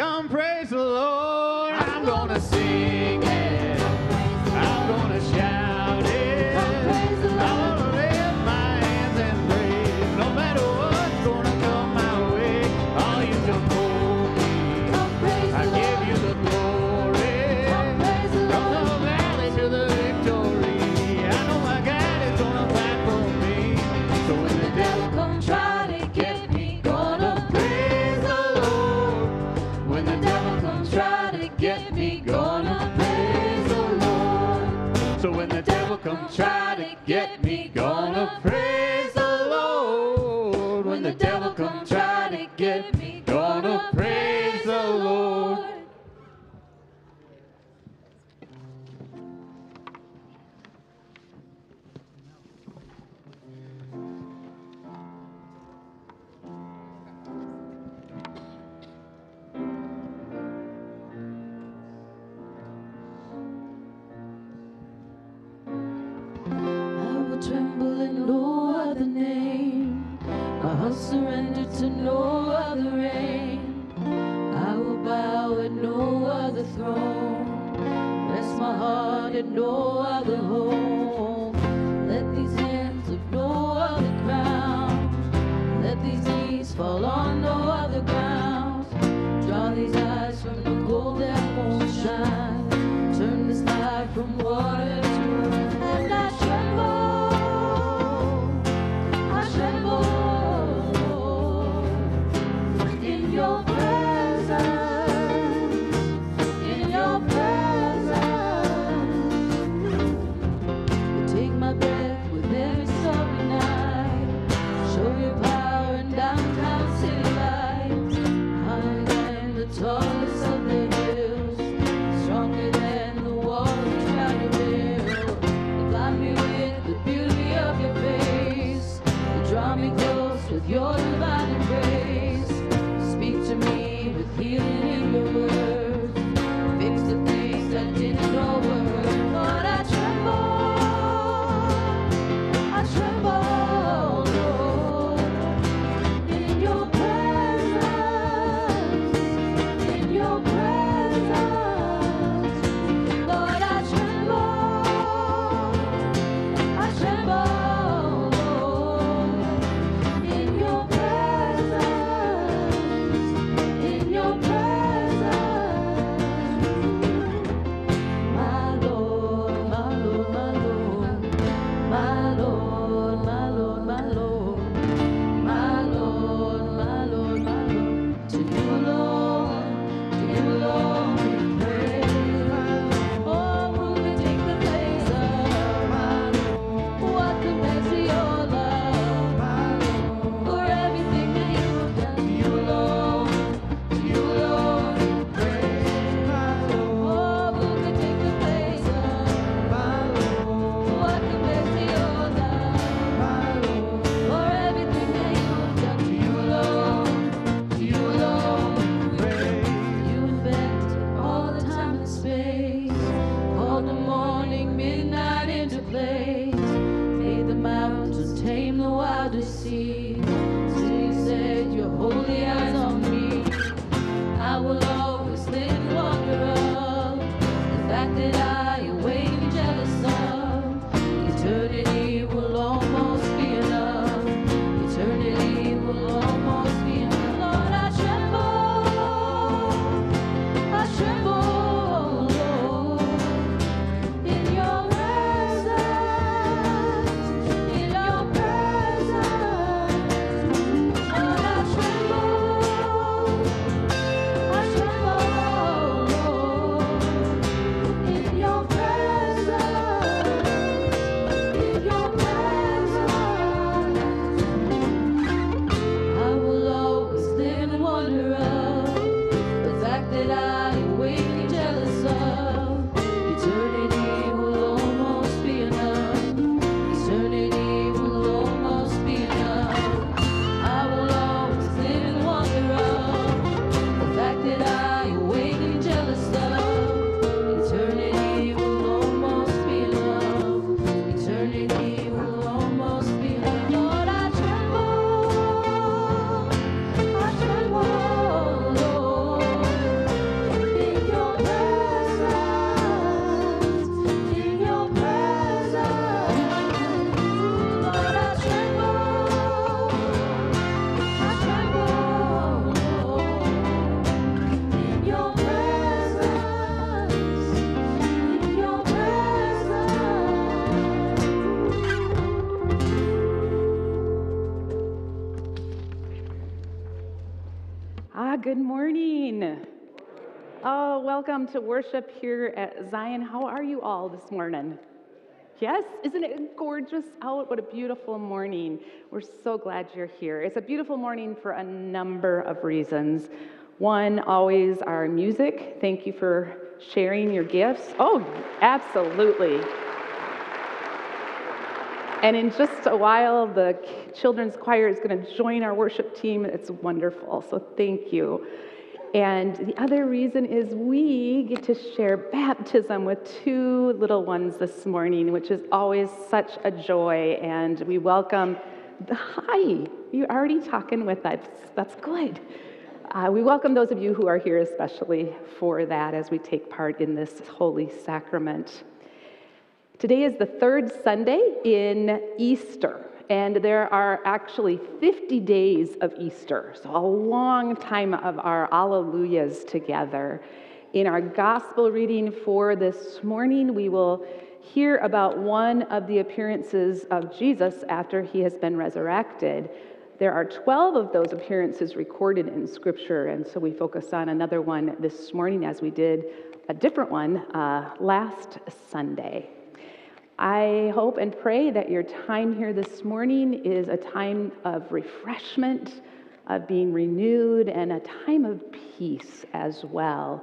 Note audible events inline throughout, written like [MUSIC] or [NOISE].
Come praise the Lord. Welcome to worship here at Zion. How are you all this morning? Yes, isn't it gorgeous out? What a beautiful morning. We're so glad you're here. It's a beautiful morning for a number of reasons. One, always our music. Thank you for sharing your gifts. Oh, absolutely. And in just a while, the children's choir is going to join our worship team. It's wonderful. So thank you. And the other reason is we get to share baptism with two little ones this morning, which is always such a joy. And we welcome, hi, you're already talking with us. That's good. Uh, we welcome those of you who are here, especially for that, as we take part in this holy sacrament. Today is the third Sunday in Easter, and there are actually 50 days of Easter, so a long time of our Alleluias together. In our gospel reading for this morning, we will hear about one of the appearances of Jesus after he has been resurrected. There are 12 of those appearances recorded in Scripture, and so we focus on another one this morning as we did a different one uh, last Sunday. I hope and pray that your time here this morning is a time of refreshment, of being renewed, and a time of peace as well.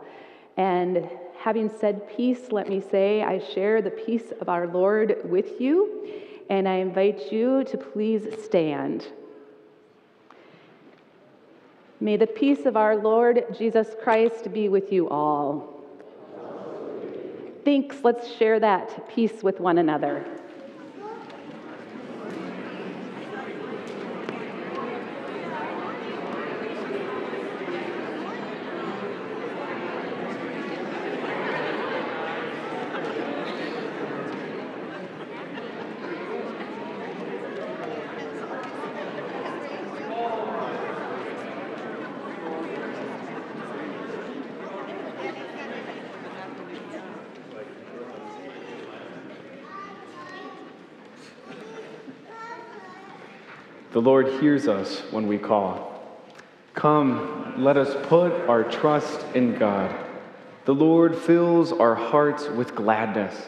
And having said peace, let me say I share the peace of our Lord with you, and I invite you to please stand. May the peace of our Lord Jesus Christ be with you all thinks, let's share that peace with one another. The Lord hears us when we call. Come, let us put our trust in God. The Lord fills our hearts with gladness.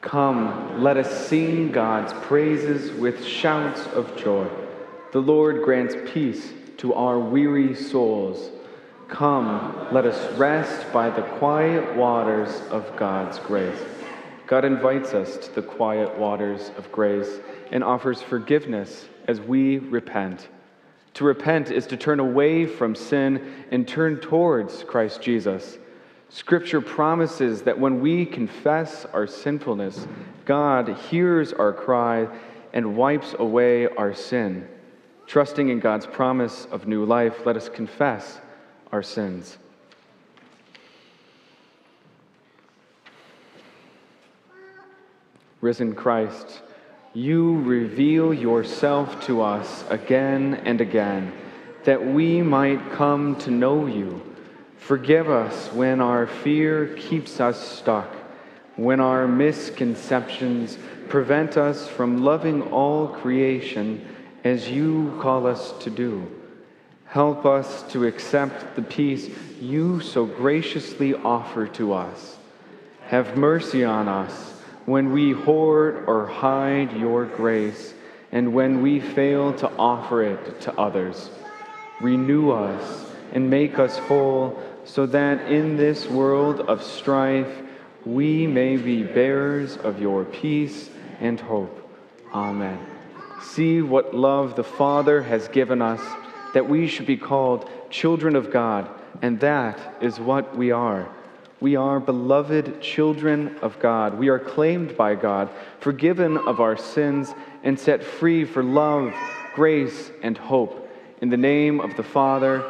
Come, let us sing God's praises with shouts of joy. The Lord grants peace to our weary souls. Come, let us rest by the quiet waters of God's grace. God invites us to the quiet waters of grace and offers forgiveness as we repent. To repent is to turn away from sin and turn towards Christ Jesus. Scripture promises that when we confess our sinfulness, God hears our cry and wipes away our sin. Trusting in God's promise of new life, let us confess our sins. Risen Christ, you reveal yourself to us again and again, that we might come to know you. Forgive us when our fear keeps us stuck, when our misconceptions prevent us from loving all creation as you call us to do. Help us to accept the peace you so graciously offer to us. Have mercy on us when we hoard or hide your grace, and when we fail to offer it to others. Renew us and make us whole, so that in this world of strife we may be bearers of your peace and hope. Amen. See what love the Father has given us, that we should be called children of God, and that is what we are. We are beloved children of God. We are claimed by God, forgiven of our sins, and set free for love, grace, and hope. In the name of the Father,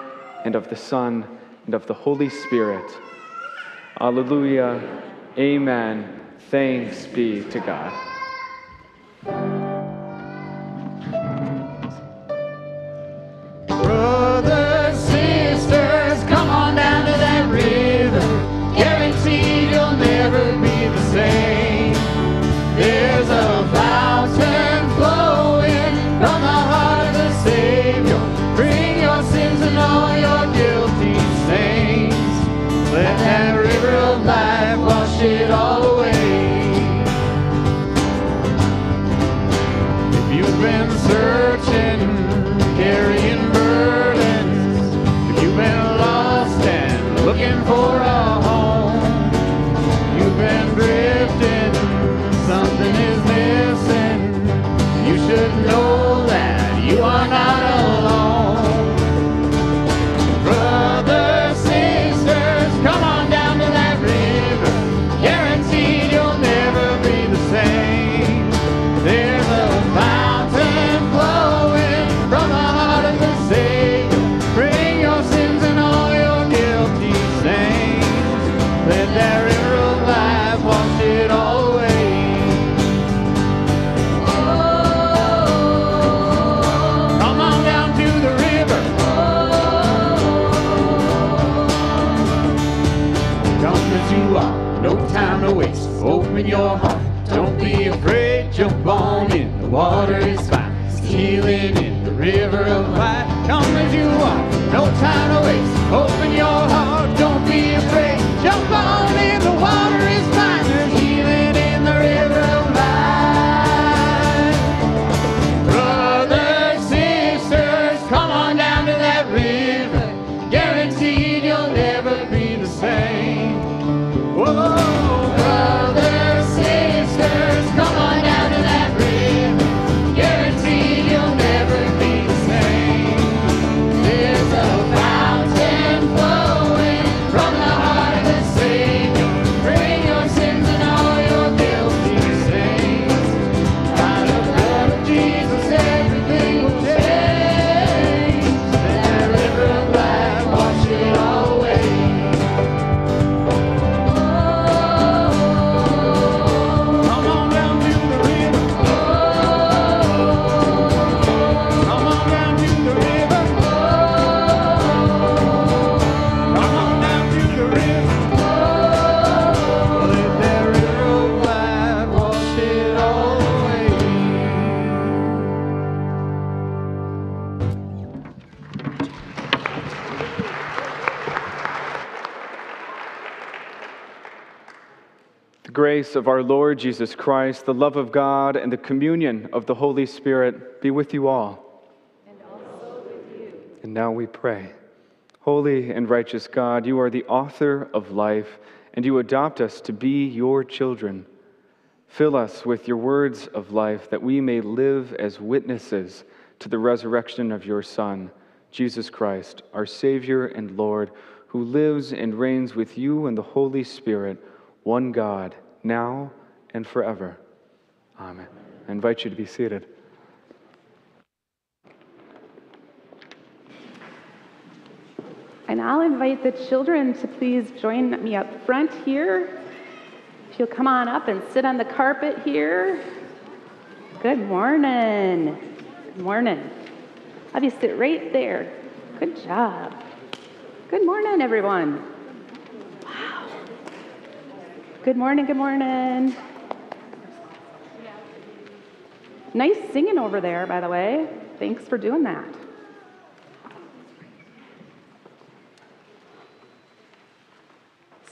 and of the Son, and of the Holy Spirit. Alleluia. Amen. Thanks be to God. Grace of our Lord Jesus Christ, the love of God, and the communion of the Holy Spirit be with you all. And also with you. And now we pray. Holy and righteous God, you are the author of life, and you adopt us to be your children. Fill us with your words of life that we may live as witnesses to the resurrection of your Son, Jesus Christ, our Savior and Lord, who lives and reigns with you and the Holy Spirit, one God, now and forever. Amen. I invite you to be seated. And I'll invite the children to please join me up front here. If you'll come on up and sit on the carpet here. Good morning. Good morning. Have you sit right there. Good job. Good morning, everyone. Good morning, good morning. Nice singing over there, by the way. Thanks for doing that.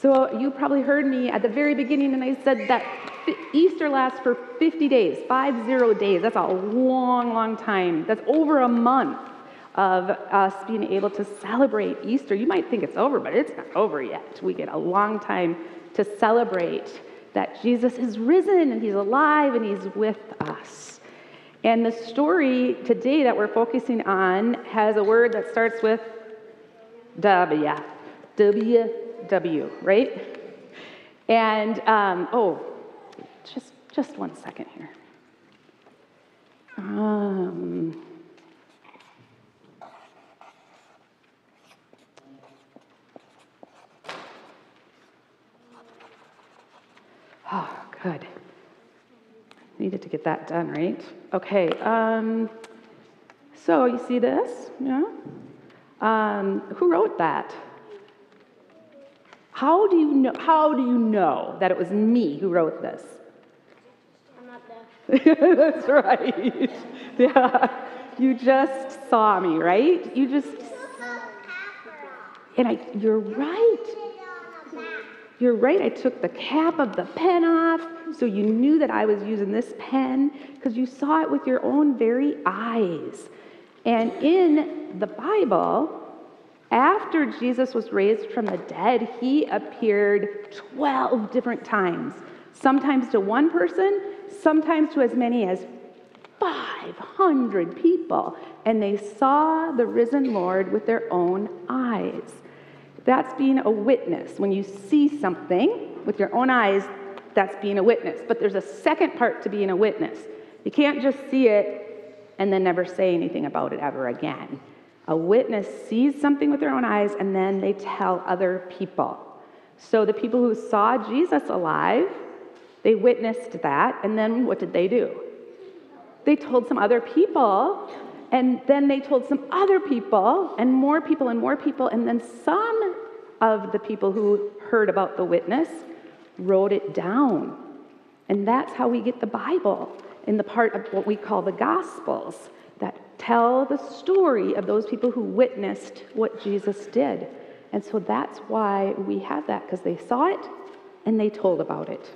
So you probably heard me at the very beginning, and I said that Easter lasts for 50 days, five zero days. That's a long, long time. That's over a month of us being able to celebrate Easter. You might think it's over, but it's not over yet. We get a long time to celebrate that Jesus is risen and he's alive and he's with us. And the story today that we're focusing on has a word that starts with W. W. W, right? And, um, oh, just, just one second here. Um, oh, good. Needed to get that done, right? Okay. Um, so you see this? Yeah. Um, who wrote that? How do you know? How do you know that it was me who wrote this? I'm not there. [LAUGHS] That's right. [LAUGHS] Yeah. You just saw me, right? You just. And I, you're right. You're right. I took the cap of the pen off so you knew that I was using this pen because you saw it with your own very eyes. And in the Bible, after Jesus was raised from the dead, he appeared 12 different times, sometimes to one person, sometimes to as many as 500 people. And they saw the risen Lord with their own eyes. That's being a witness. When you see something with your own eyes, that's being a witness. But there's a second part to being a witness. You can't just see it and then never say anything about it ever again. A witness sees something with their own eyes and then they tell other people. So the people who saw Jesus alive, they witnessed that, and then what did they do? They told some other people, and then they told some other people, and more people, and more people, and then some of the people who heard about the witness wrote it down. And that's how we get the Bible. in the part of what we call the Gospels that tell the story of those people who witnessed what Jesus did. And so that's why we have that, because they saw it and they told about it.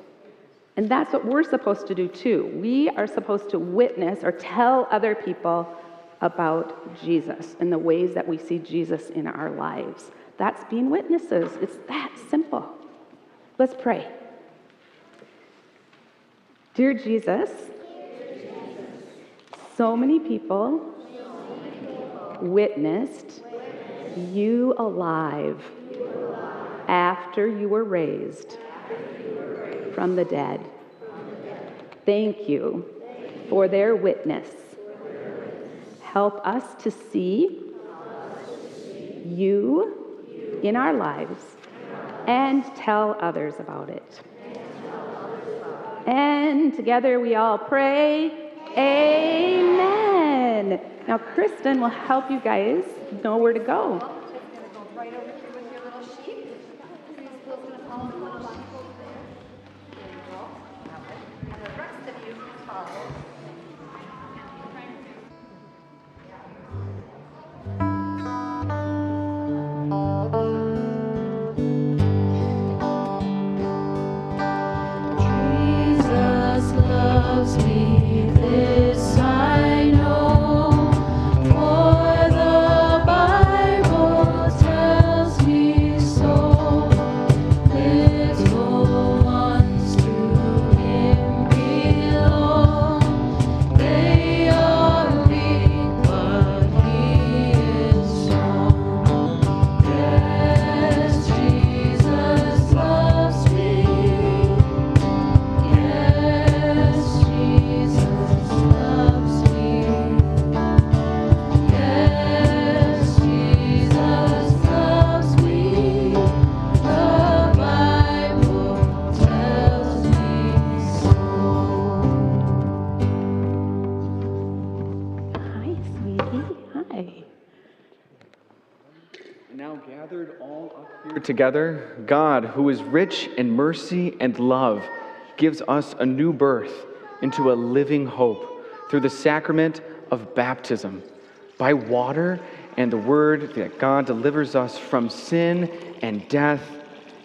And that's what we're supposed to do too. We are supposed to witness or tell other people about Jesus and the ways that we see Jesus in our lives. That's being witnesses. It's that simple. Let's pray. Dear Jesus, so many people witnessed you alive after you were raised from the dead. Thank you for their witness. Help us to see you in our lives and tell others about it. And together we all pray, Amen. Now, Kristen will help you guys know where to go. Together, God, who is rich in mercy and love, gives us a new birth into a living hope through the sacrament of baptism. By water and the word that God delivers us from sin and death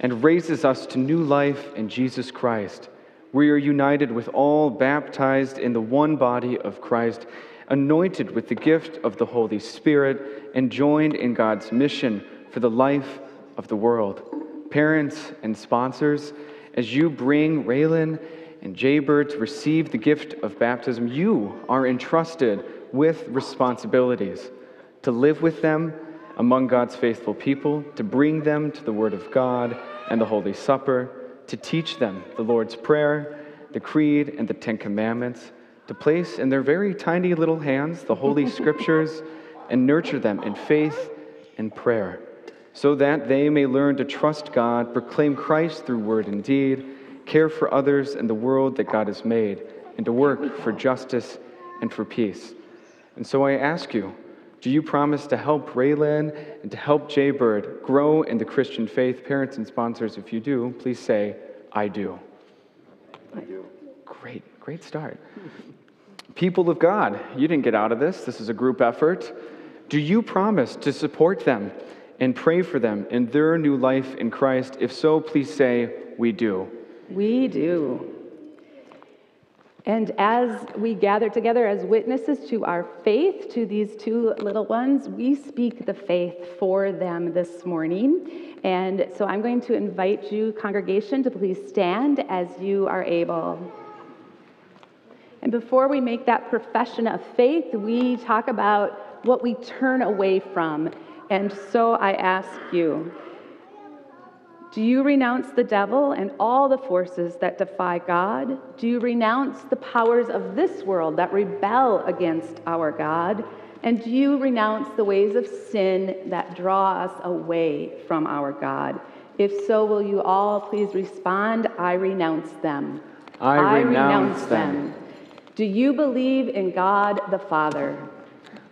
and raises us to new life in Jesus Christ. We are united with all baptized in the one body of Christ, anointed with the gift of the Holy Spirit, and joined in God's mission for the life of the world. Parents and sponsors, as you bring Raylan and Jaybird to receive the gift of baptism, you are entrusted with responsibilities to live with them among God's faithful people, to bring them to the Word of God and the Holy Supper, to teach them the Lord's Prayer, the Creed, and the Ten Commandments, to place in their very tiny little hands the Holy [LAUGHS] Scriptures and nurture them in faith and prayer, so that they may learn to trust God, proclaim Christ through word and deed, care for others and the world that God has made, and to work for justice and for peace. And so I ask you, do you promise to help Raylan and to help Jaybird grow in the Christian faith? Parents and sponsors, if you do, please say, I do. I do. Great, great start. People of God, you didn't get out of this. This is a group effort. Do you promise to support them and pray for them in their new life in Christ? If so, please say, We do. We do. And as we gather together as witnesses to our faith, to these two little ones, we speak the faith for them this morning. And so I'm going to invite you, congregation, to please stand as you are able. And before we make that profession of faith, we talk about what we turn away from. And so I ask you, do you renounce the devil and all the forces that defy God? Do you renounce the powers of this world that rebel against our God? And do you renounce the ways of sin that draw us away from our God? If so, will you all please respond? I renounce them. I renounce them. Do you believe in God the Father?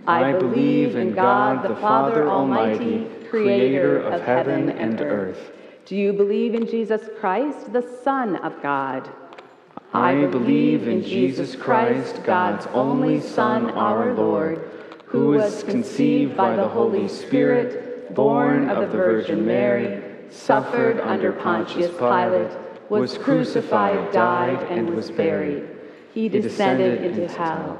I believe in God the Father Almighty, creator of heaven and earth. Do you believe in Jesus Christ, the Son of God? I believe in Jesus Christ, God's only Son, our Lord, who was conceived by the Holy Spirit, born of the Virgin Mary, suffered under Pontius Pilate, was crucified, died, and was buried. He descended into hell.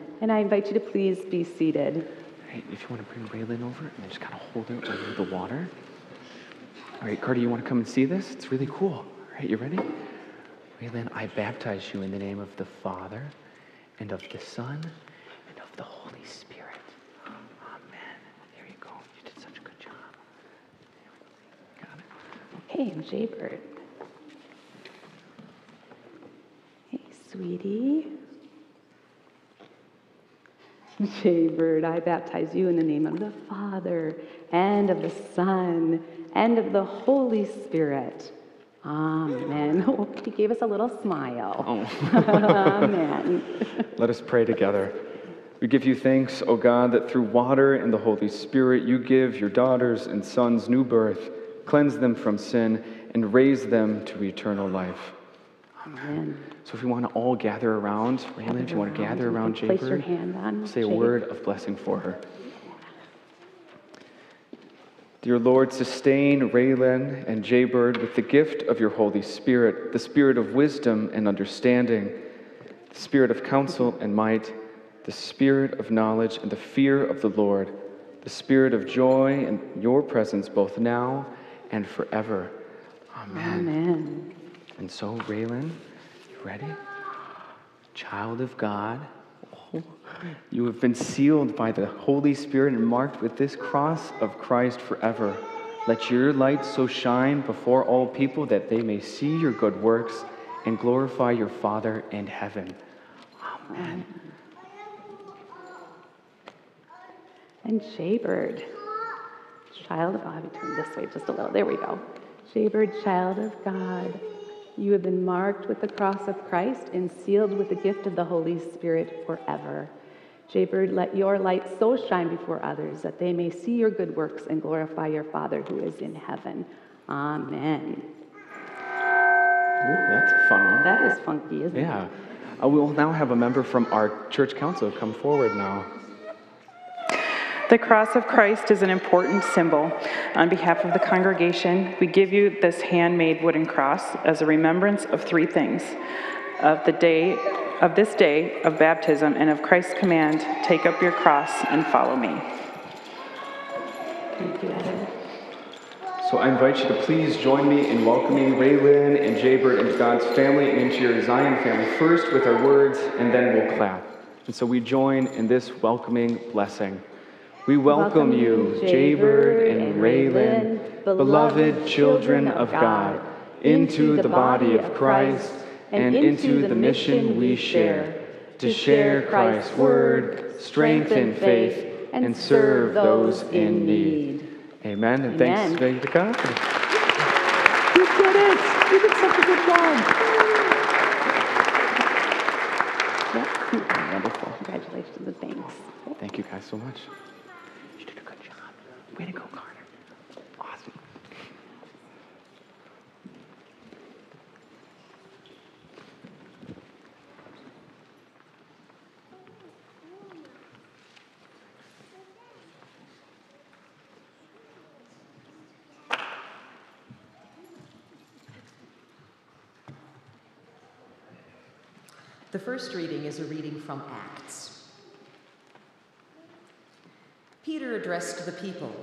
And I invite you to please be seated. Hey, if you want to bring Raylan over and just kind of hold it over the water. All right, Carter, you want to come and see this? It's really cool. All right, you ready? Raylan, I baptize you in the name of the Father, and of the Son, and of the Holy Spirit. Amen. There you go. You did such a good job. Got it. And Jaybird. Hey, sweetie. [LAUGHS] Jaybird, I baptize you in the name of the Father, and of the Son, and of the Holy Spirit. Amen. [LAUGHS] Oh, he gave us a little smile. Oh. [LAUGHS] Amen. Let us pray together. We give you thanks, O God, that through water and the Holy Spirit you give your daughters and sons new birth, cleanse them from sin, and raise them to eternal life. Amen. So if you want to all gather around, Raylan, if you want to gather around can Place your hand on say a word of blessing for her. Dear Lord, sustain Raylan and Jaybird with the gift of your Holy Spirit, the spirit of wisdom and understanding, the spirit of counsel and might, the spirit of knowledge and the fear of the Lord, the spirit of joy and your presence both now and forever. Amen. Amen. And so, Raylan, you ready? Child of God, oh, you have been sealed by the Holy Spirit and marked with this cross of Christ forever. Let your light so shine before all people that they may see your good works and glorify your Father in heaven. Amen. And Jaybird, child of God, we turn this way just a little. There we go. Jaybird, child of God, you have been marked with the cross of Christ and sealed with the gift of the Holy Spirit forever. Jaybird, let your light so shine before others that they may see your good works and glorify your Father who is in heaven. Amen. Ooh, that's a fun one. That is funky, isn't it? Yeah. Uh, we will now have a member from our church council come forward now. The cross of Christ is an important symbol. On behalf of the congregation, we give you this handmade wooden cross as a remembrance of three things. Of the day of this day of baptism and of Christ's command, take up your cross and follow me. So I invite you to please join me in welcoming Raylan and Jaybird into God's family and into your Zion family, first with our words, and then we'll clap. And so we join in this welcoming blessing. We welcome you, Jaybird and Raylan, beloved children of God, into the body of Christ and into the mission we share, to share Christ's word, strengthen faith, and serve those in need. Amen. And thanks Amen. be to God. You did it! You did such a good job. Yep. Wonderful. Congratulations and thanks. Thank you guys so much. You did a good job. Way to go, Carter. Awesome. The first reading is a reading from Acts. Peter addressed the people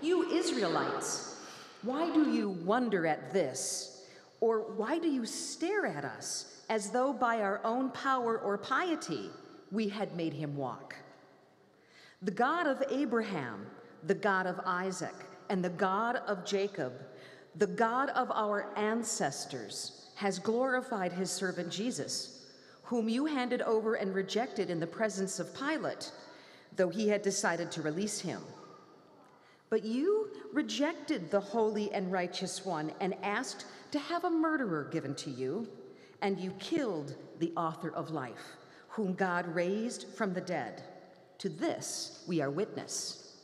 You Israelites, why do you wonder at this? Or why do you stare at us as though by our own power or piety we had made him walk? The God of Abraham, the God of Isaac, and the God of Jacob, the God of our ancestors, has glorified his servant Jesus whom you handed over and rejected in the presence of Pilate, though he had decided to release him. But you rejected the holy and righteous one and asked to have a murderer given to you, and you killed the author of life, whom God raised from the dead. To this we are witness.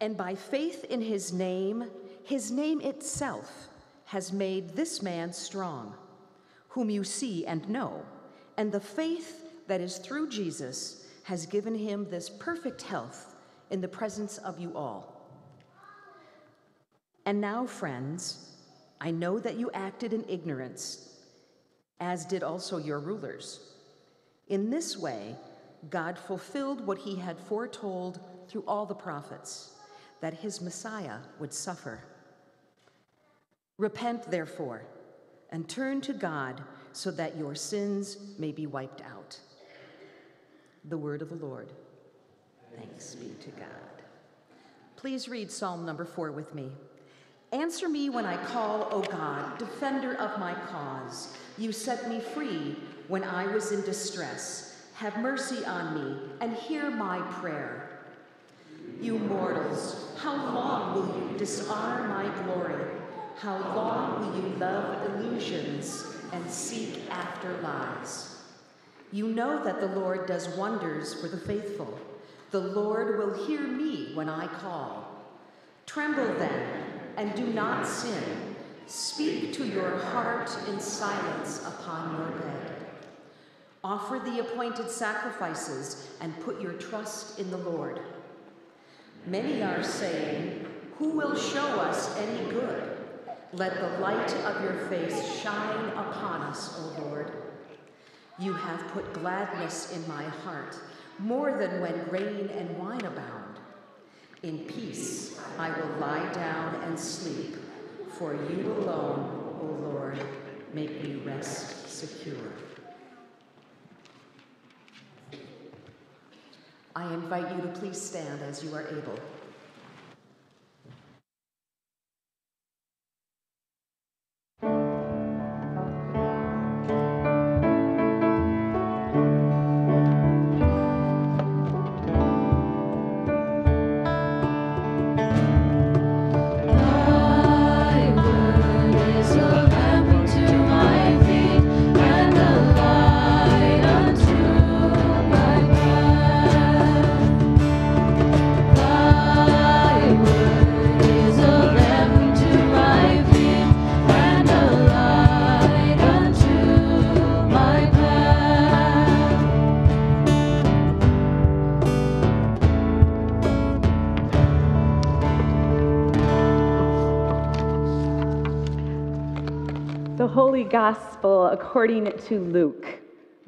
And by faith in his name, his name itself has made this man strong, whom you see and know, and the faith that is through Jesus has given him this perfect health in the presence of you all. And now, friends, I know that you acted in ignorance, as did also your rulers. In this way, God fulfilled what he had foretold through all the prophets that his Messiah would suffer. Repent, therefore, and turn to God so that your sins may be wiped out. The word of the Lord. Thanks be to God. Please read Psalm number four with me. Answer me when I call, O God, defender of my cause. You set me free when I was in distress. Have mercy on me and hear my prayer. You mortals, how long will you dishonor my glory? How long will you love illusions and seek after lies? You know that the Lord does wonders for the faithful. The Lord will hear me when I call. Tremble then and do not sin. Speak to your heart in silence upon your bed. Offer the appointed sacrifices and put your trust in the Lord. Many are saying, Who will show us any good? Let the light of your face shine upon us, O Lord. You have put gladness in my heart, more than when grain and wine abound. In peace I will lie down and sleep, for you alone, O Lord, make me rest secure. I invite you to please stand as you are able. Gospel according to Luke.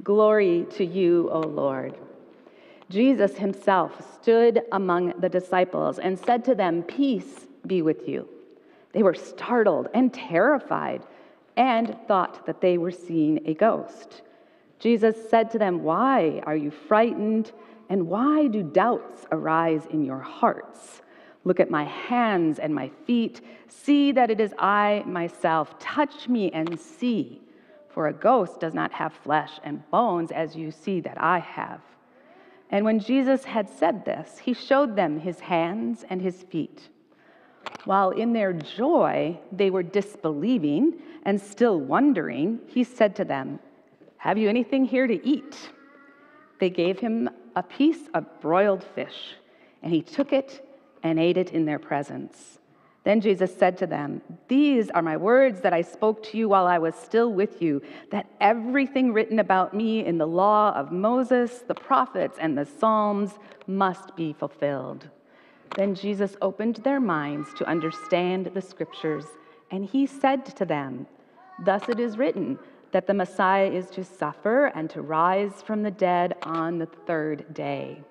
Glory to you, O Lord. Jesus himself stood among the disciples and said to them, Peace be with you. They were startled and terrified and thought that they were seeing a ghost. Jesus said to them, Why are you frightened? And why do doubts arise in your hearts? Look at my hands and my feet. See that it is I myself. Touch me and see. For a ghost does not have flesh and bones as you see that I have. And when Jesus had said this, he showed them his hands and his feet. While in their joy they were disbelieving and still wondering, he said to them, Have you anything here to eat? They gave him a piece of broiled fish, and he took it and ate it in their presence. Then Jesus said to them, These are my words that I spoke to you while I was still with you, that everything written about me in the law of Moses, the prophets, and the Psalms must be fulfilled. Then Jesus opened their minds to understand the scriptures, and he said to them, Thus it is written that the Messiah is to suffer and to rise from the dead on the third day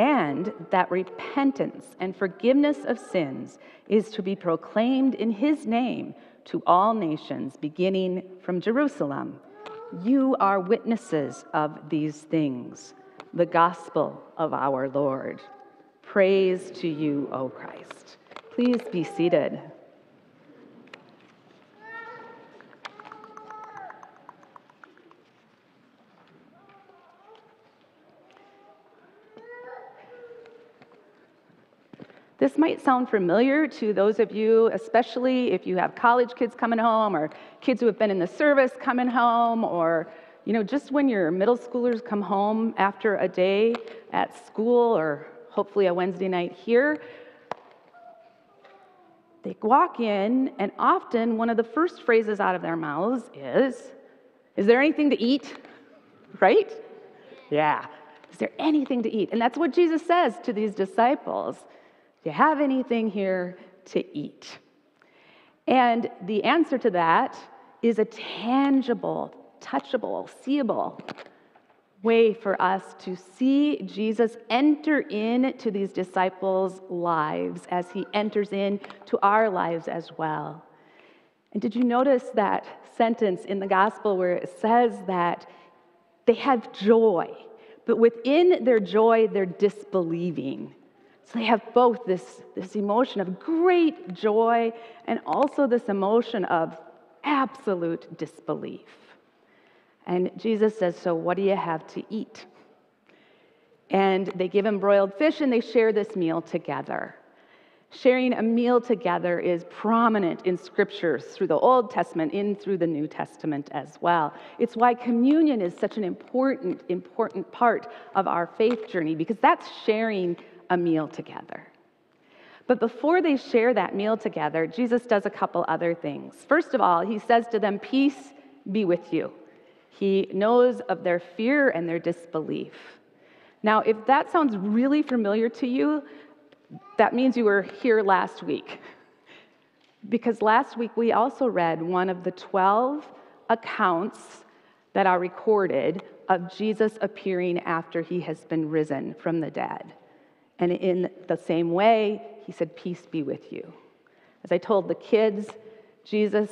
and that repentance and forgiveness of sins is to be proclaimed in his name to all nations, beginning from Jerusalem. You are witnesses of these things, the gospel of our Lord. Praise to you, O Christ. Please be seated. This might sound familiar to those of you, especially if you have college kids coming home or kids who have been in the service coming home or you know, just when your middle schoolers come home after a day at school or hopefully a Wednesday night here, they walk in, and often one of the first phrases out of their mouths is, Is there anything to eat? Right? Yeah. Is there anything to eat? And that's what Jesus says to these disciples. Do you have anything here to eat? And the answer to that is a tangible, touchable, seeable way for us to see Jesus enter into these disciples' lives as he enters into our lives as well. And did you notice that sentence in the gospel where it says that they have joy, but within their joy, they're disbelieving? So they have both this, this emotion of great joy and also this emotion of absolute disbelief. And Jesus says, So what do you have to eat? And they give him broiled fish and they share this meal together. Sharing a meal together is prominent in scriptures through the Old Testament, in through the New Testament as well. It's why communion is such an important, important part of our faith journey because that's sharing a meal together. But before they share that meal together, Jesus does a couple other things. First of all, he says to them, Peace be with you. He knows of their fear and their disbelief. Now, if that sounds really familiar to you, that means you were here last week. Because last week we also read one of the 12 accounts that are recorded of Jesus appearing after he has been risen from the dead. And in the same way, he said, Peace be with you. As I told the kids, Jesus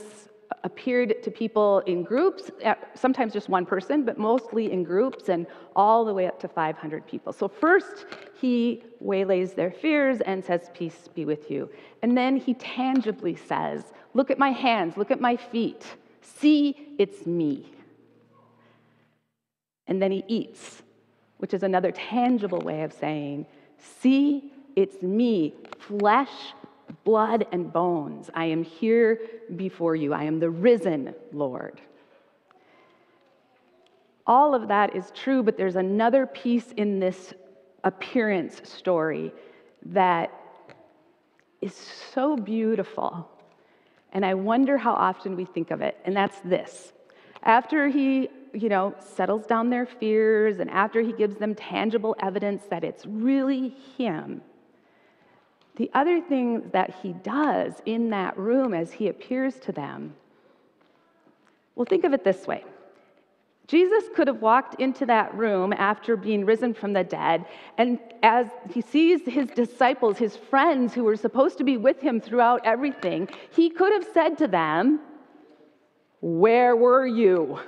appeared to people in groups, sometimes just one person, but mostly in groups and all the way up to 500 people. So, first, he waylays their fears and says, Peace be with you. And then he tangibly says, Look at my hands, look at my feet. See, it's me. And then he eats, which is another tangible way of saying, See, it's me, flesh blood and bones. I am here before you. I am the risen Lord. All of that is true, but there's another piece in this appearance story that is so beautiful. And I wonder how often we think of it. And that's this. After he, you know, settles down their fears and after he gives them tangible evidence that it's really him, the other thing that he does in that room as he appears to them, well, think of it this way. Jesus could have walked into that room after being risen from the dead, and as he sees his disciples, his friends who were supposed to be with him throughout everything, he could have said to them, Where were you?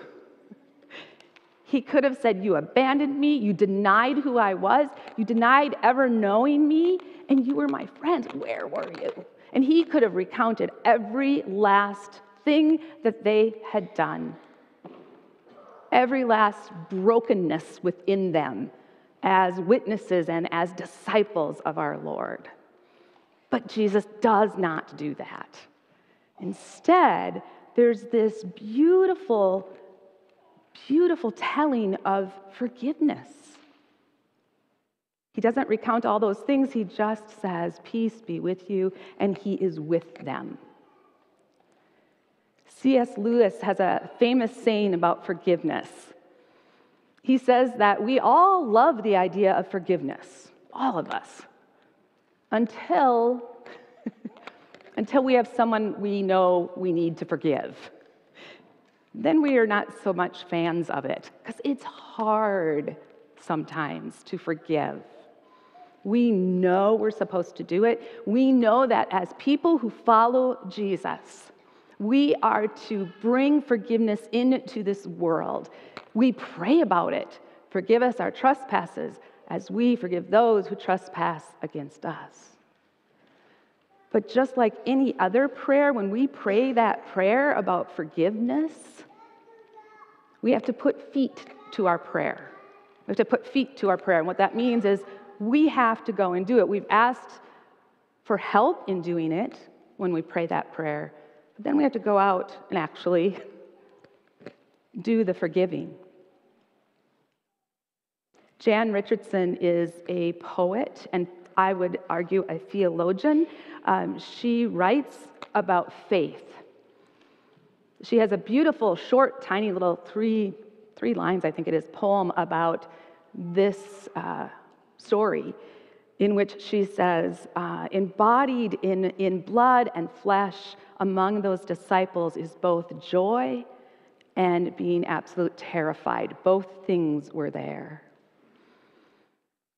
He could have said, You abandoned me, you denied who I was, you denied ever knowing me, and you were my friend. Where were you? And he could have recounted every last thing that they had done, every last brokenness within them as witnesses and as disciples of our Lord. But Jesus does not do that. Instead, there's this beautiful, beautiful telling of forgiveness. He doesn't recount all those things, he just says, Peace be with you, and he is with them. C.S. Lewis has a famous saying about forgiveness. He says that we all love the idea of forgiveness, all of us, until, [LAUGHS] until we have someone we know we need to forgive. Then we are not so much fans of it because it's hard sometimes to forgive. We know we're supposed to do it. We know that as people who follow Jesus, we are to bring forgiveness into this world. We pray about it. Forgive us our trespasses as we forgive those who trespass against us. But just like any other prayer, when we pray that prayer about forgiveness, we have to put feet to our prayer. We have to put feet to our prayer. And what that means is we have to go and do it. We've asked for help in doing it when we pray that prayer. But then we have to go out and actually do the forgiving. Jan Richardson is a poet and I would argue a theologian. Um, she writes about faith. She has a beautiful, short, tiny little three, three lines, I think it is, poem about this uh, story in which she says, uh, embodied in, in blood and flesh among those disciples is both joy and being absolute terrified. Both things were there.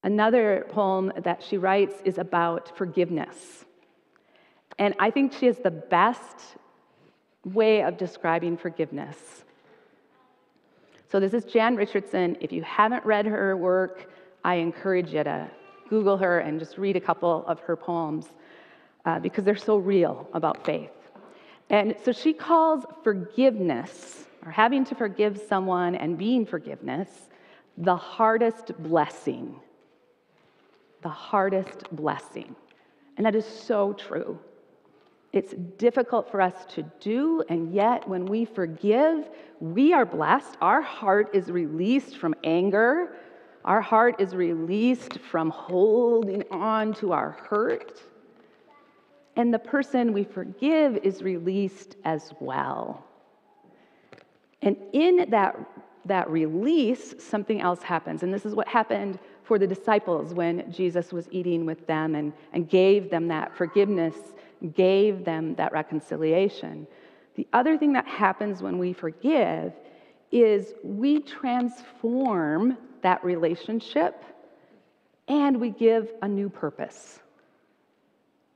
Another poem that she writes is about forgiveness. And I think she has the best way of describing forgiveness. So, this is Jan Richardson. If you haven't read her work, I encourage you to Google her and just read a couple of her poems uh, because they're so real about faith. And so she calls forgiveness, or having to forgive someone and being forgiveness, the hardest blessing. The hardest blessing. And that is so true. It's difficult for us to do, and yet when we forgive, we are blessed. Our heart is released from anger, our heart is released from holding on to our hurt. And the person we forgive is released as well. And in that, that release, something else happens. And this is what happened for the disciples when Jesus was eating with them and, and gave them that forgiveness, gave them that reconciliation. The other thing that happens when we forgive is we transform that relationship and we give a new purpose.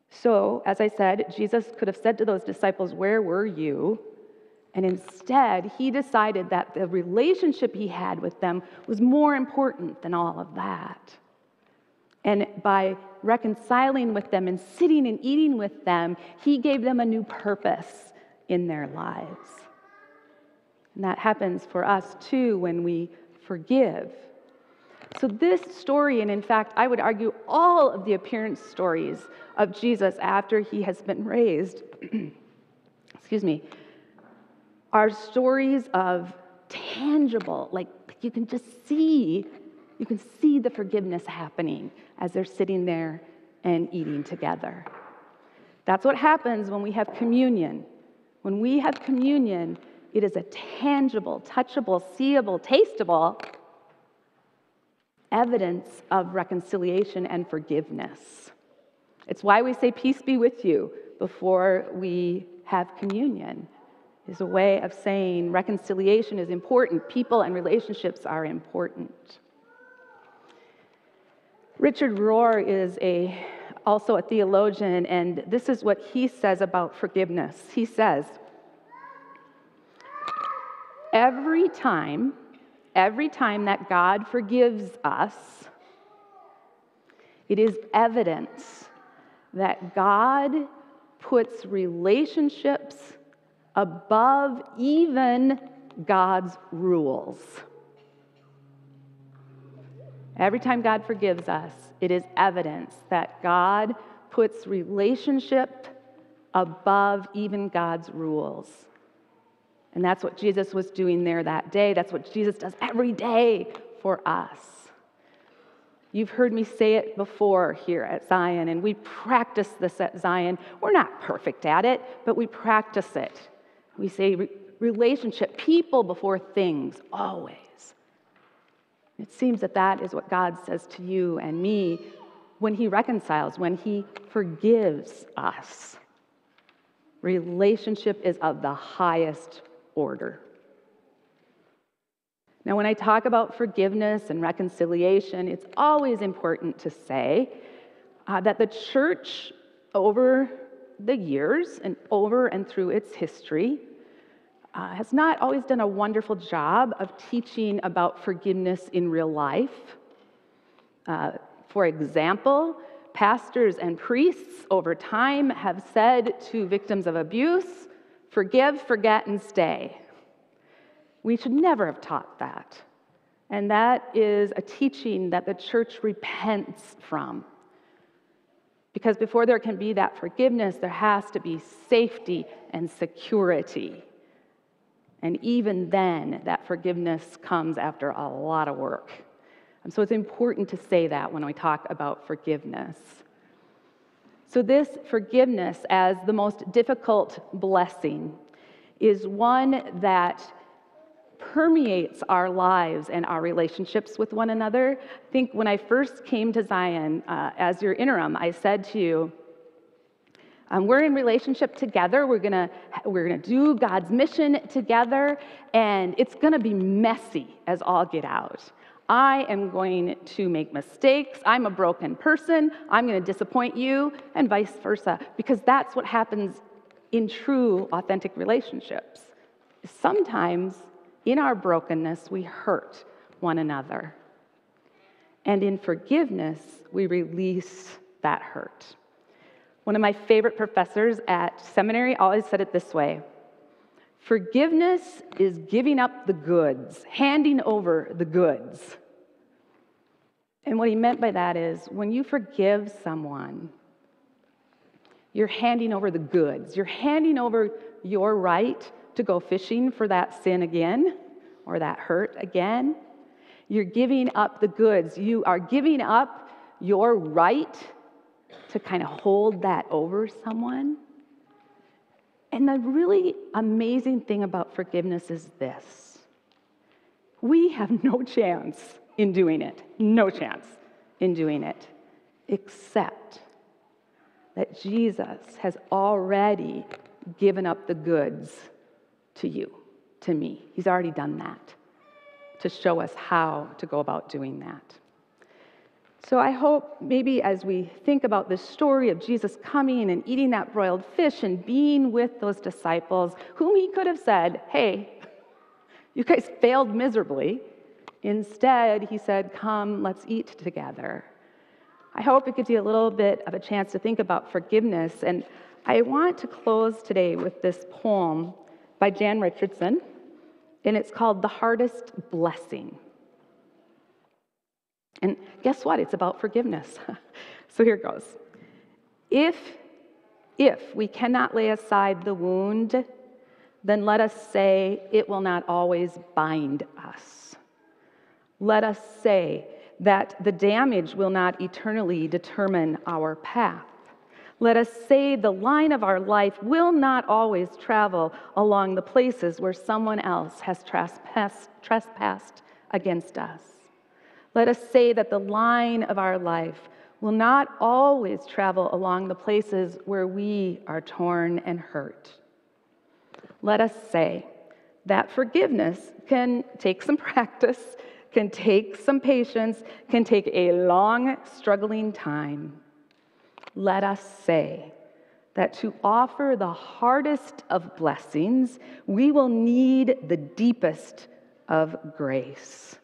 So, as I said, Jesus could have said to those disciples, Where were you? And instead, he decided that the relationship he had with them was more important than all of that. And by reconciling with them and sitting and eating with them, he gave them a new purpose in their lives. And that happens for us too when we forgive. So, this story, and in fact, I would argue all of the appearance stories of Jesus after he has been raised, [CLEARS THROAT] excuse me, are stories of tangible, like you can just see, you can see the forgiveness happening as they're sitting there and eating together. That's what happens when we have communion. When we have communion, it is a tangible, touchable, seeable, tasteable evidence of reconciliation and forgiveness. It's why we say, Peace be with you, before we have communion. Is a way of saying reconciliation is important, people and relationships are important. Richard Rohr is a, also a theologian, and this is what he says about forgiveness. He says, Every time every time that God forgives us, it is evidence that God puts relationships above even God's rules. Every time God forgives us, it is evidence that God puts relationship above even God's rules. And that's what Jesus was doing there that day. That's what Jesus does every day for us. You've heard me say it before here at Zion, and we practice this at Zion. We're not perfect at it, but we practice it. We say re- relationship, people before things, always. It seems that that is what God says to you and me when He reconciles, when He forgives us. Relationship is of the highest order. Now, when I talk about forgiveness and reconciliation, it's always important to say uh, that the church, over the years and over and through its history, uh, has not always done a wonderful job of teaching about forgiveness in real life. Uh, for example, pastors and priests over time have said to victims of abuse, Forgive, forget, and stay. We should never have taught that. And that is a teaching that the church repents from. Because before there can be that forgiveness, there has to be safety and security. And even then, that forgiveness comes after a lot of work. And so it's important to say that when we talk about forgiveness. So, this forgiveness, as the most difficult blessing, is one that permeates our lives and our relationships with one another. I think when I first came to Zion uh, as your interim, I said to you, um, we're in relationship together. We're gonna we're gonna do God's mission together, and it's gonna be messy as all get out. I am going to make mistakes. I'm a broken person. I'm going to disappoint you, and vice versa, because that's what happens in true, authentic relationships. Sometimes in our brokenness, we hurt one another. And in forgiveness, we release that hurt. One of my favorite professors at seminary always said it this way Forgiveness is giving up the goods, handing over the goods. And what he meant by that is when you forgive someone, you're handing over the goods. You're handing over your right to go fishing for that sin again or that hurt again. You're giving up the goods. You are giving up your right to kind of hold that over someone. And the really amazing thing about forgiveness is this we have no chance in doing it, no chance in doing it, except that Jesus has already given up the goods to you, to me. He's already done that to show us how to go about doing that. So I hope maybe as we think about this story of Jesus coming and eating that broiled fish and being with those disciples, whom he could have said, Hey, you guys failed miserably. Instead, he said, Come, let's eat together. I hope it gives you a little bit of a chance to think about forgiveness. And I want to close today with this poem by Jan Richardson, and it's called The Hardest Blessing. And guess what? It's about forgiveness. [LAUGHS] so here goes. If if we cannot lay aside the wound, then let us say it will not always bind us. Let us say that the damage will not eternally determine our path. Let us say the line of our life will not always travel along the places where someone else has trespassed, trespassed against us. Let us say that the line of our life will not always travel along the places where we are torn and hurt. Let us say that forgiveness can take some [LAUGHS] practice, can take some patience, can take a long, struggling time. Let us say that to offer the hardest of blessings, we will need the deepest of grace.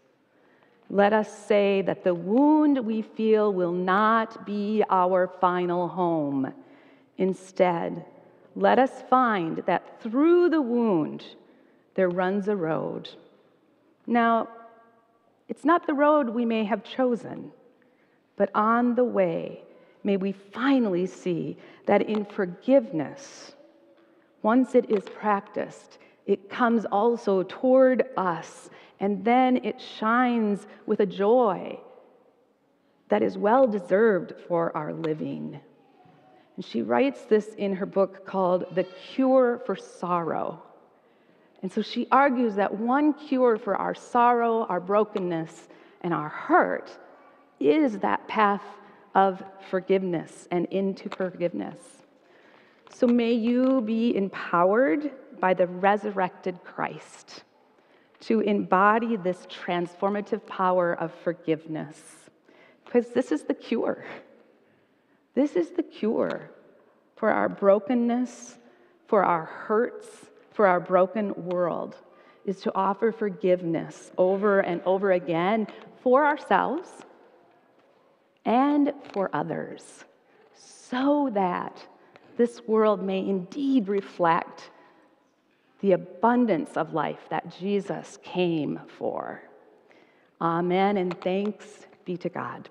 Let us say that the wound we feel will not be our final home. Instead, let us find that through the wound there runs a road. Now, it's not the road we may have chosen, but on the way, may we finally see that in forgiveness, once it is practiced, it comes also toward us and then it shines with a joy that is well deserved for our living. And she writes this in her book called The Cure for Sorrow. And so she argues that one cure for our sorrow, our brokenness, and our hurt is that path of forgiveness and into forgiveness. So may you be empowered by the resurrected Christ to embody this transformative power of forgiveness. Because this is the cure. This is the cure for our brokenness, for our hurts, for our broken world, is to offer forgiveness over and over again for ourselves and for others, so that this world may indeed reflect the abundance of life that Jesus came for. Amen, and thanks be to God.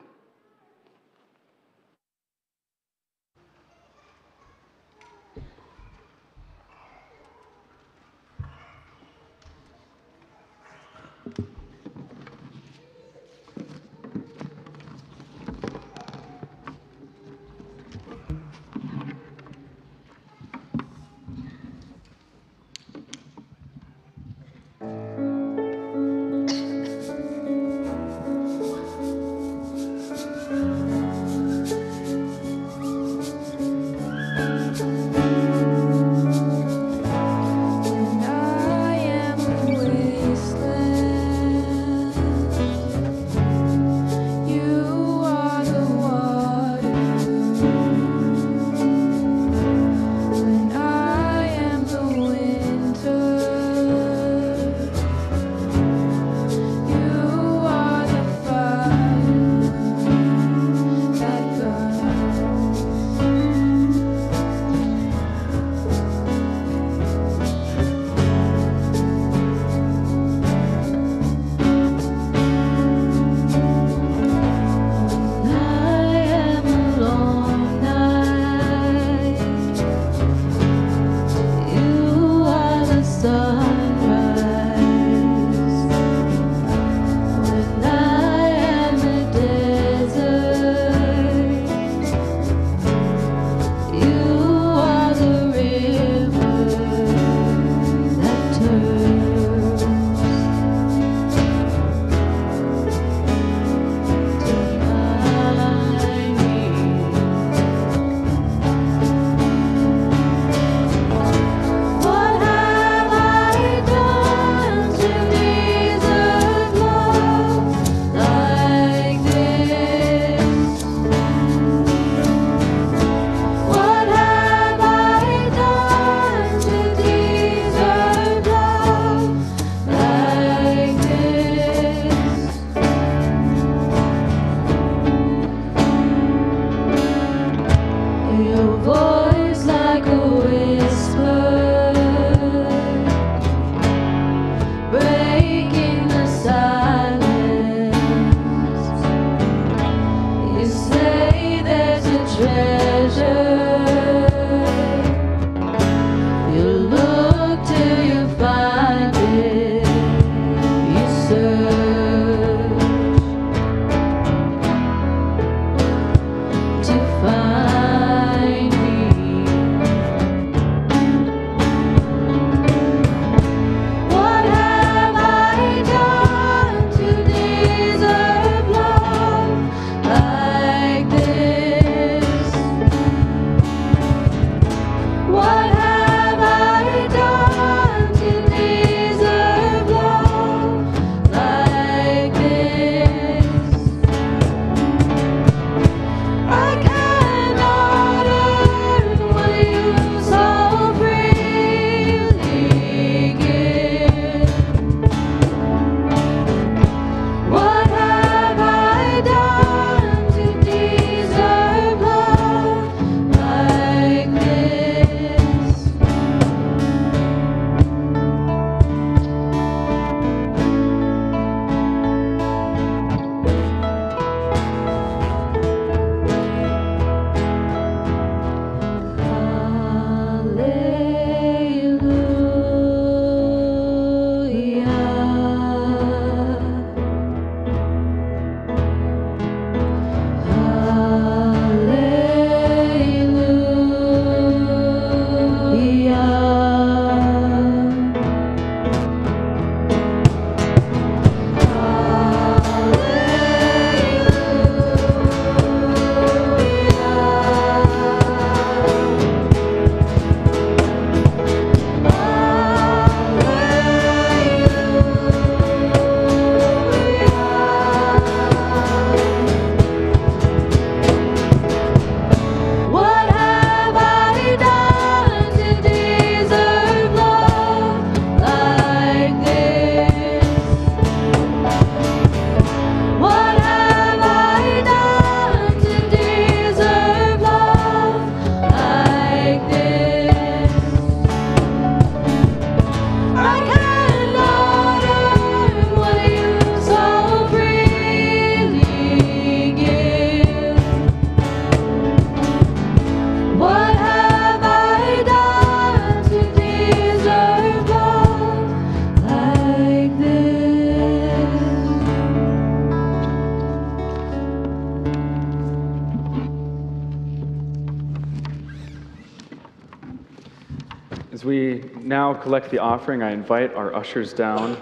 collect the offering, I invite our ushers down.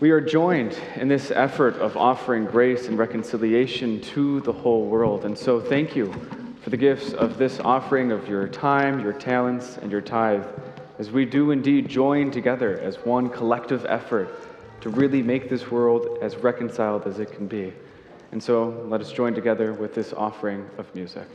We are joined in this effort of offering grace and reconciliation to the whole world. And so, thank you for the gifts of this offering of your time, your talents, and your tithe, as we do indeed join together as one collective effort to really make this world as reconciled as it can be. And so, let us join together with this offering of music.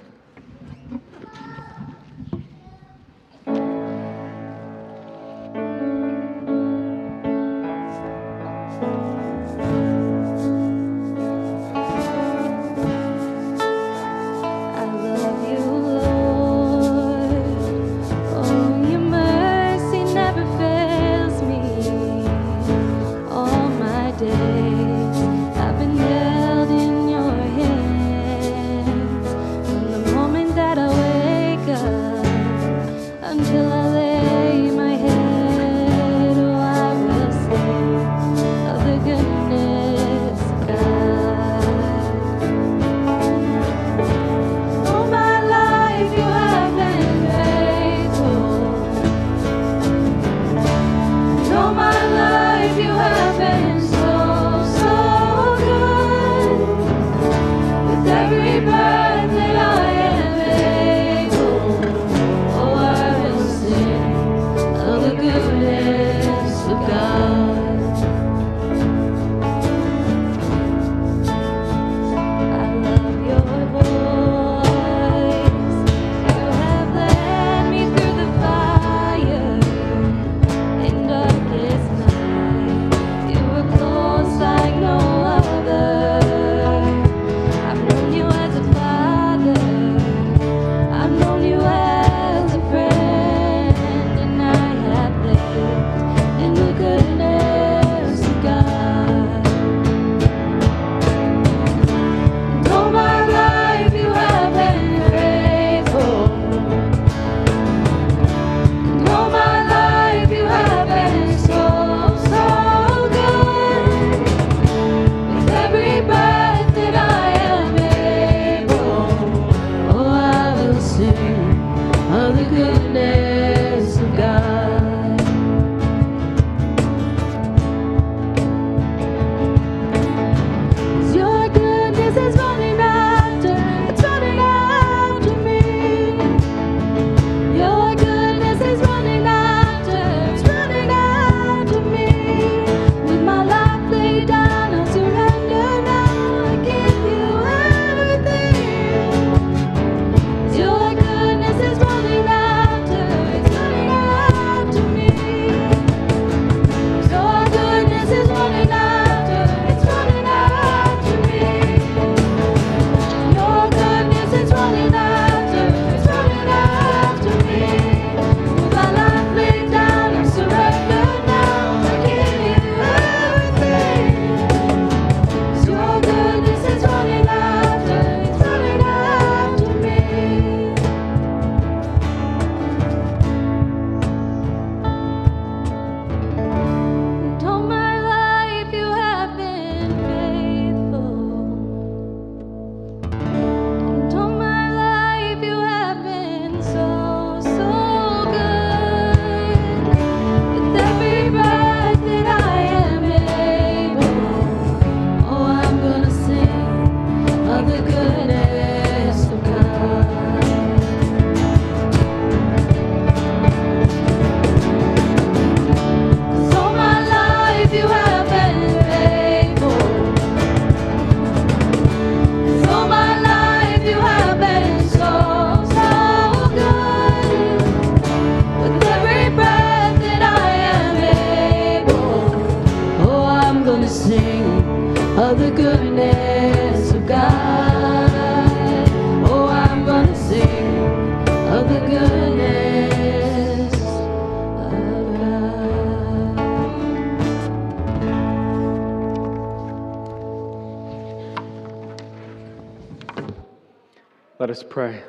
us pray.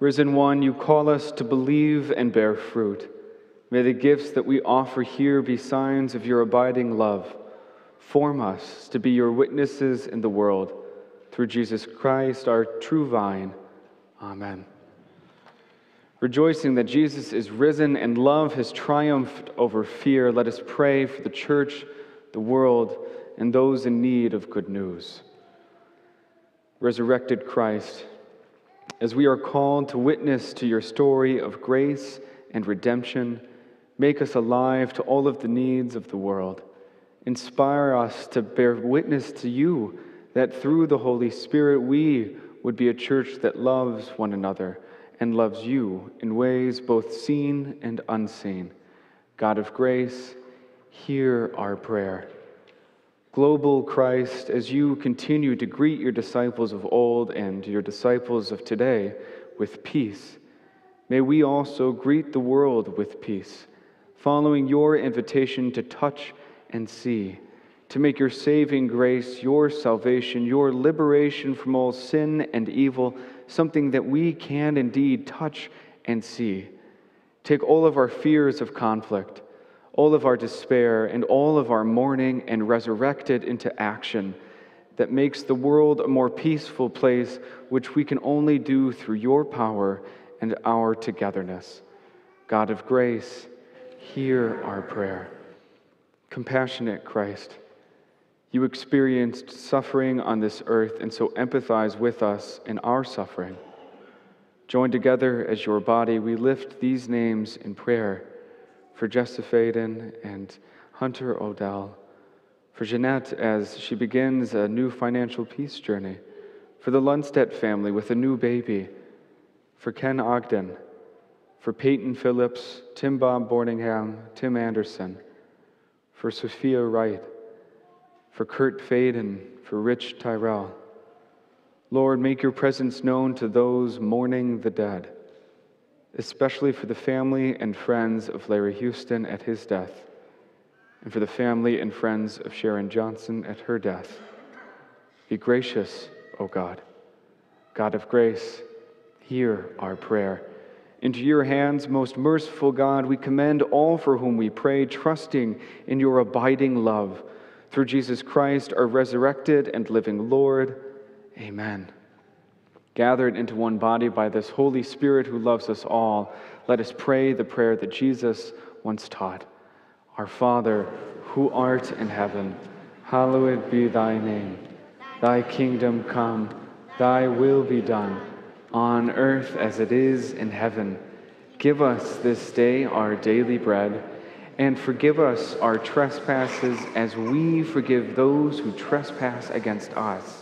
Risen One, you call us to believe and bear fruit. May the gifts that we offer here be signs of your abiding love. Form us to be your witnesses in the world. Through Jesus Christ, our true vine. Amen. Rejoicing that Jesus is risen and love has triumphed over fear, let us pray for the church, the world, and those in need of good news. Resurrected Christ, as we are called to witness to your story of grace and redemption, make us alive to all of the needs of the world. Inspire us to bear witness to you that through the Holy Spirit we would be a church that loves one another and loves you in ways both seen and unseen. God of grace, hear our prayer. Global Christ, as you continue to greet your disciples of old and your disciples of today with peace, may we also greet the world with peace, following your invitation to touch and see to make your saving grace, your salvation, your liberation from all sin and evil something that we can indeed touch and see. Take all of our fears of conflict, all of our despair, and all of our mourning and resurrect it into action that makes the world a more peaceful place, which we can only do through your power and our togetherness. God of grace, hear our prayer. Compassionate Christ, you experienced suffering on this earth and so empathize with us in our suffering. Joined together as your body, we lift these names in prayer for Jessa Faden and Hunter Odell, for Jeanette as she begins a new financial peace journey, for the Lundstedt family with a new baby, for Ken Ogden, for Peyton Phillips, Tim Bob Borningham, Tim Anderson, for Sophia Wright, for Kurt Faden, for Rich Tyrell. Lord, make your presence known to those mourning the dead, especially for the family and friends of Larry Houston at his death, and for the family and friends of Sharon Johnson at her death. Be gracious, O God. God of grace, hear our prayer. Into your hands, most merciful God, we commend all for whom we pray, trusting in your abiding love through Jesus Christ, our resurrected and living Lord. Amen. Gathered into one body by this Holy Spirit who loves us all, let us pray the prayer that Jesus once taught Our Father, who art in heaven, hallowed be thy name. Thy kingdom come, thy will be done, on earth as it is in heaven. Give us this day our daily bread and forgive us our trespasses as we forgive those who trespass against us.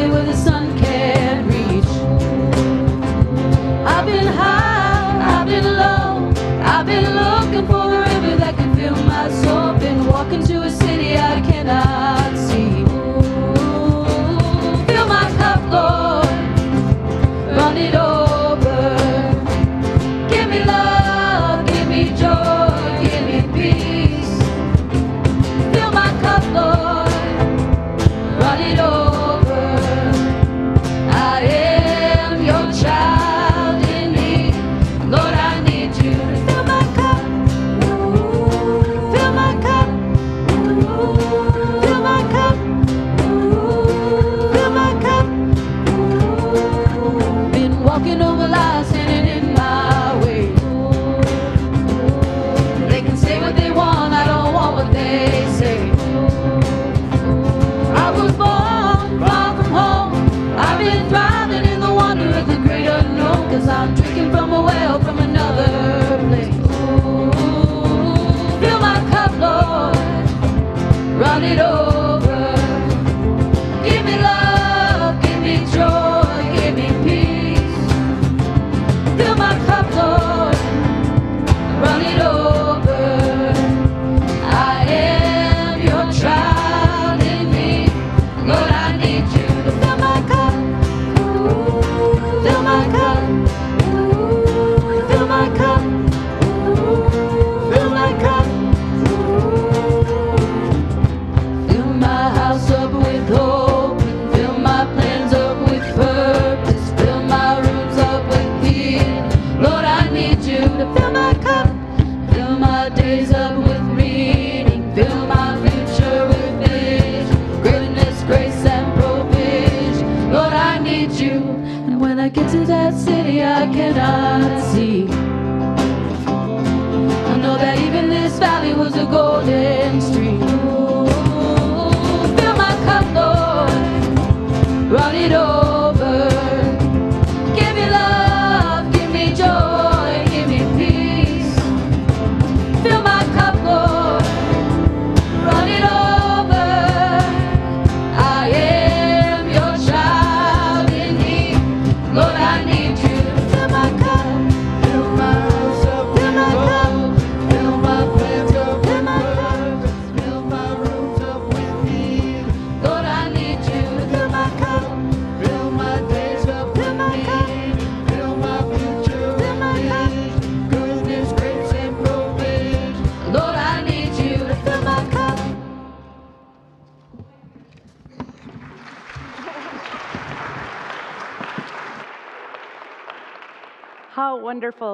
Of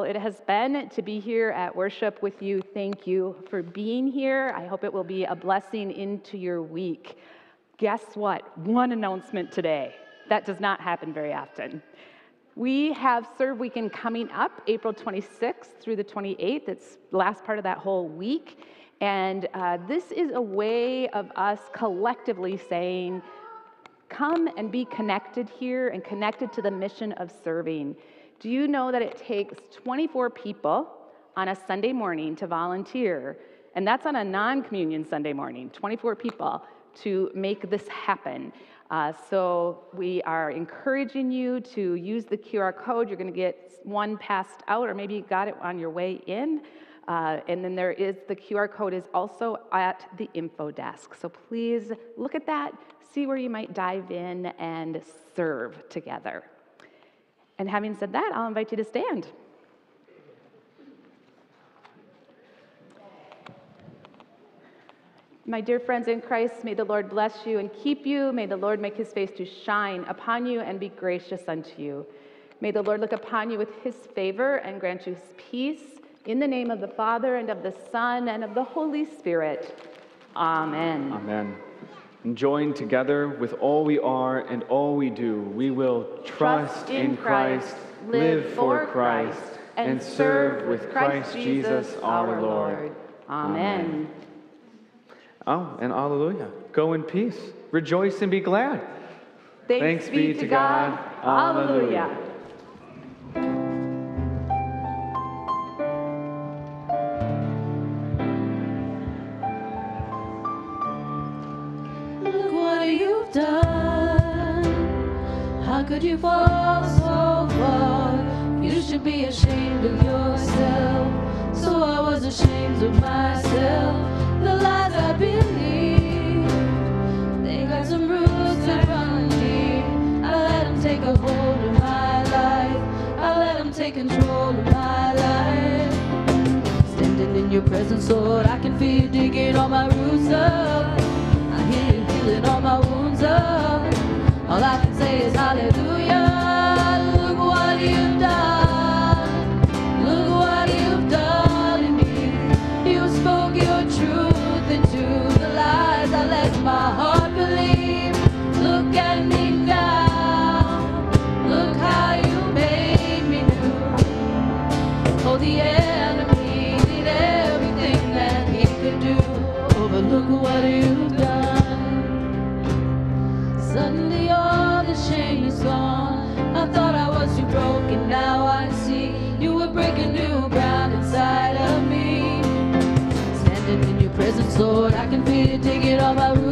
it has been to be here at worship with you. Thank you for being here. I hope it will be a blessing into your week. Guess what? One announcement today. That does not happen very often. We have Serve Weekend coming up April 26th through the 28th. It's last part of that whole week. And uh, this is a way of us collectively saying, come and be connected here and connected to the mission of serving. Do you know that it takes 24 people on a Sunday morning to volunteer? And that's on a non communion Sunday morning, 24 people to make this happen. Uh, so we are encouraging you to use the QR code. You're going to get one passed out, or maybe you got it on your way in. Uh, and then there is the QR code is also at the info desk. So please look at that, see where you might dive in and serve together. And having said that, I'll invite you to stand. My dear friends in Christ, may the Lord bless you and keep you. May the Lord make his face to shine upon you and be gracious unto you. May the Lord look upon you with his favor and grant you his peace. In the name of the Father, and of the Son, and of the Holy Spirit. Amen. Amen. And joined together with all we are and all we do, we will trust in Christ, live for Christ, and serve with Christ Jesus our Lord. Amen. Oh, and hallelujah. Go in peace. Rejoice and be glad. Thanks, be to God. Hallelujah. Look you fall so far? You should be ashamed of yourself. So I was ashamed of myself. The lies I believed. They got some roots that run deep. I let them take a hold of my life. I let them take control of my life. Standing in your presence, Lord, I can feel you digging all my roots up. I hear you healing all my wounds up. All I can say is hallelujah. Lord, I can feel you taking all my